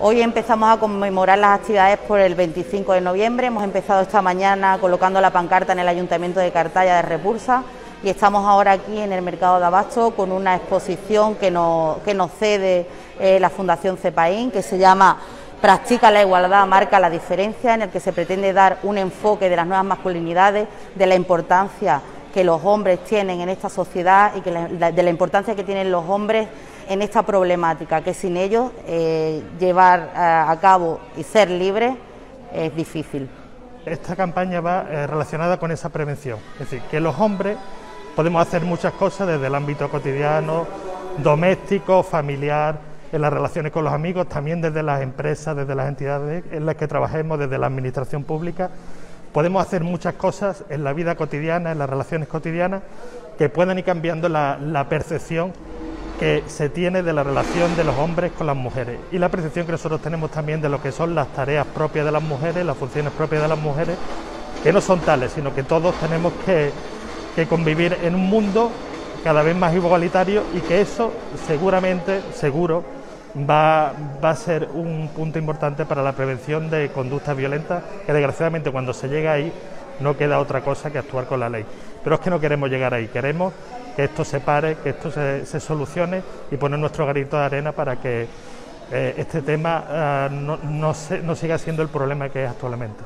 Hoy empezamos a conmemorar las actividades por el 25 de noviembre. Hemos empezado esta mañana colocando la pancarta en el Ayuntamiento de Cartaya de Repulsa y estamos ahora aquí en el Mercado de Abasto con una exposición que nos, cede eh, la Fundación CEPAIN que se llama Practica la igualdad, marca la diferencia, en el que se pretende dar un enfoque de las nuevas masculinidades, de la importancia que los hombres tienen en esta sociedad y que de la importancia que tienen los hombres en esta problemática, que sin ellos eh, llevar a, cabo y ser libre es difícil. Esta campaña va eh, relacionada con esa prevención, es decir, que los hombres podemos hacer muchas cosas desde el ámbito cotidiano, doméstico, familiar, en las relaciones con los amigos, también desde las empresas, desde las entidades en las que trabajemos, desde la administración pública. Podemos hacer muchas cosas en la vida cotidiana, en las relaciones cotidianas, que puedan ir cambiando la, percepción que se tiene de la relación de los hombres con las mujeres. Y la percepción que nosotros tenemos también de lo que son las tareas propias de las mujeres, las funciones propias de las mujeres, que no son tales, sino que todos tenemos que, convivir en un mundo cada vez más igualitario y que eso seguramente, seguro, va, va, a ser un punto importante para la prevención de conductas violentas, que desgraciadamente cuando se llega ahí no queda otra cosa que actuar con la ley. Pero es que no queremos llegar ahí, queremos que esto se pare, que esto se, solucione y poner nuestro garito de arena para que eh, este tema eh, no siga siendo el problema que es actualmente.